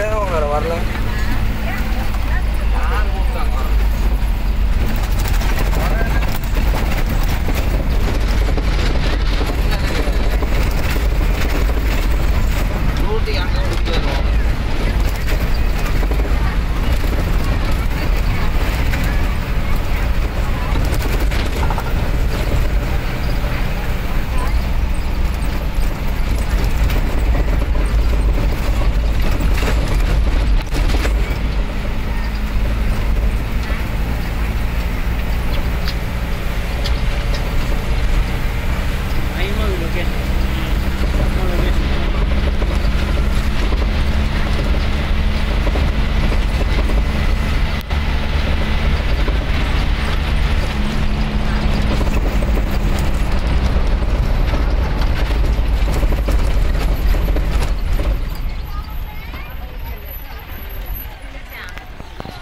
வரல.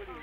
ছড়ি